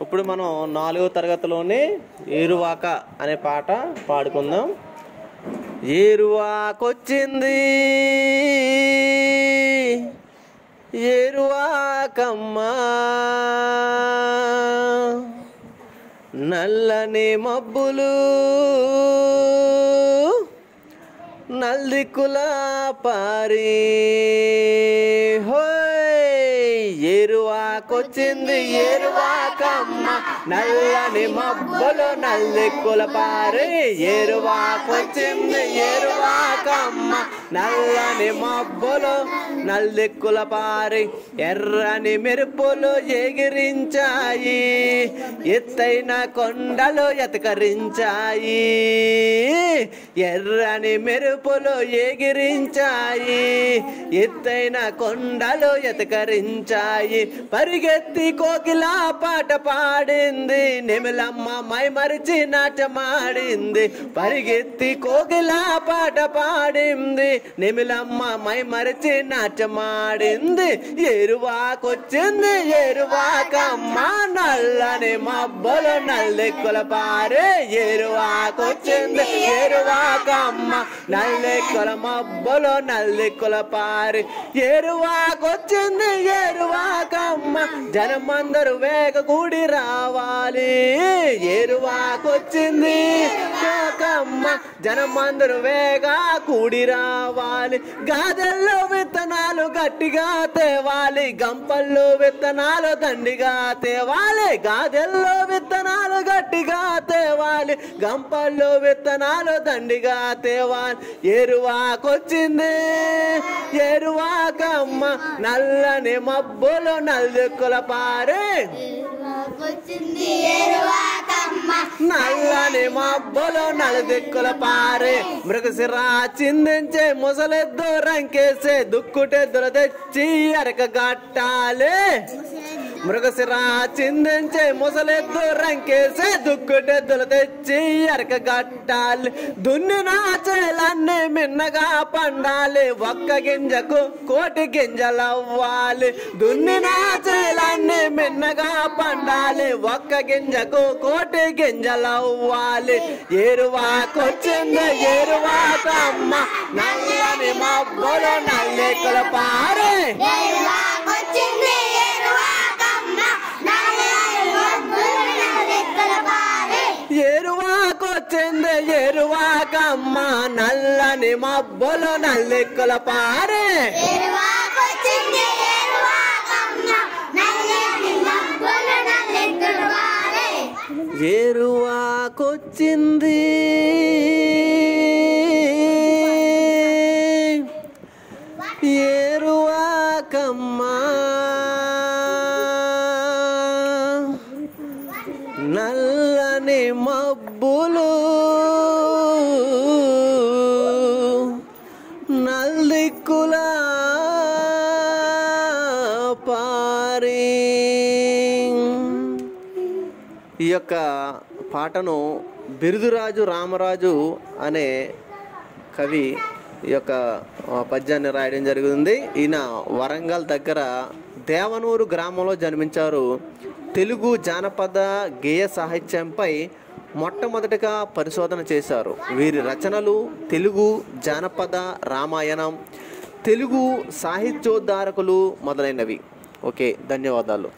ఇప్పుడు మనం నాలుగో తరగతిలోనే ఏరువాక అనే పాట పాడుకుందాం. ఏరువాకొచ్చింది ఏరువాకమ్మా. నల్లని మబ్బులు నల్దిక్కుల పారి. హో ఏరువాకొచ్చింది ఏరువాకమ్మ నల్లని మబ్బులు నల్దిక్కుల పారే ఏరువాకొచ్చింది ఏరువాకమ్మ నల్లని మబ్బులు నల్దిక్కుల పారి ఎర్రని మెరుపులు ఎగిరించాయి. ఎత్తైన కొండలు ఎతకరించాయి. ఎర్రని మెరుపులు ఎగిరించాయి. ఎత్తైన కొండలు ఎతకరించాయి. పరిగెత్తి కోకిలా పాట పాడింది. నెమిలమ్మ మైమరిచి నాటమాడింది పరిగెత్తి కోకిలా పాట పాడింది. నెమిలమ్మ మైమరిచి నాటమాడింది ఎరువాకొచ్చింది ఎరువాకమ్మ నల్లని మబ్బులు నల్లెక్కుల పారే ఎరువాకొచ్చింది ఎరువాకమ్మ నల్లెక్కుల మబ్బులు నల్లెక్కుల పారి ఎరువాకొచ్చింది ఎరువాకమ్మ జనమందరూ వేగ కూడి రావాలి ఎరువాకొచ్చింది కాకమ్మ జనమందరూ వేగా కూడి రావాలి. గాదెల్లో విత్తనాలు గట్టిగా తేవాలి. గంపల్లో విత్తనాలు దండిగా తేవాలి. గాదెల్లో విత్తనాలు గట్టిగా తేవాలి. గంపల్లో విత్తనాలు దండిగా తేవాలి. ఎరువాకొచ్చింది ఎరువాకమ్మ నల్లని మబ్బులు నల్దిక్కుల పారే. వచ్చింది నల్లని మబ్బులు నలుదిక్కుల పారే. మృగశిరా చిందించే ముసలెద్దు రంకేసే దుక్కుటెద్దులు తెచ్చి అరక గట్టాలే మృగశిరా చిందించే ముసలెద్దు రంకేసే దుక్కుటెద్దులు తెచ్చి ఎరకగట్టాలి దున్నిన చేలన్నీ మిన్నగా పండాలి. ఒక్క గింజకు కోటి గింజలవ్వాలి. దున్నిన చేలన్నీ మిన్నగా పండాలి. ఒక్క గింజకు కోటి గింజలవ్వాలి. ఏరువాకొచ్చింది ఏరువాకమ్మ. నల్లని మబ్బులు నల్లెక్కలు పారే ఏరువాకొచ్చింది ఏరువాకమ్మ నల్లని మబ్బులు నల్లెక్కుల పారే. ఎరువాకొచ్చింది. ఎరువాకమ్మ నల్లని మబ్బులు నల్లెక్కల నల్దిక్కుల పారి. ఈ యొక్క పాటను బిరుదురాజు రామరాజు అనే కవి ఈ యొక్క పద్యాన్ని రాయడం జరిగింది. ఈయన వరంగల్ దగ్గర దేవనూరు గ్రామంలో జన్మించారు. తెలుగు జానపద గేయ సాహిత్యంపై మొట్టమొదటిగా పరిశోధన చేశారు. వీరి రచనలు తెలుగు జానపద రామాయణం తెలుగు సాహిత్యోద్ధారకులు మొదలైనవి. ఓకే ధన్యవాదాలు.